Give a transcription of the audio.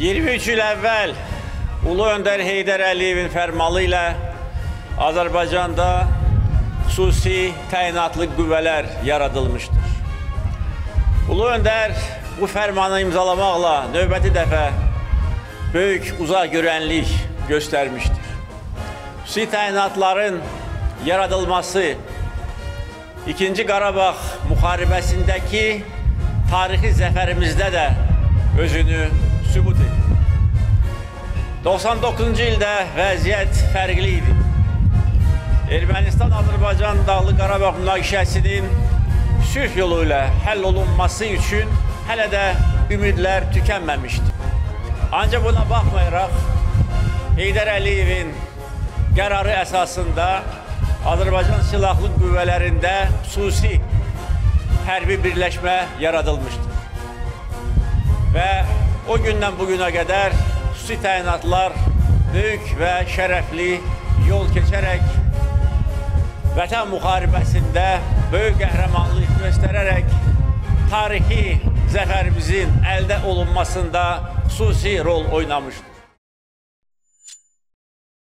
23 il əvvəl Ulu Öndər Heydər Əliyevin fərmanı ilə Azərbaycanda xüsusi təyinatlı qüvvələr yaradılmışdır. Ulu Öndər bu fərmanı imzalamaqla növbəti dəfə böyük uzaq görənlik göstərmişdir. Xüsusi təyinatların yaradılması İkinci Qarabağ müharibəsindəki tarixi zəfərimizdə də özünü sübut etdi. 99-cu ildə vəziyyət fərqli idi. Ermənistan-Azərbaycan Dağlıq Qarabağ münaqişəsinin sülh yolu ilə həll olunması üçün hələ də ümidlər tükənməmişdi. Ancaq buna baxmayaraq Heydər Əliyevin qərarı əsasında Azərbaycan Silahlı Qüvvələrində xüsusi hərbi birləşmə yaradılmışdır. Və o gündən bugüne qədər xüsusi təyinatlar böyük və şərəfli yol keçərək vətən müharibəsində böyük qəhrəmanlıq göstərərək tarixi zəfərimizin əldə olunmasında xüsusi rol oynamışdır.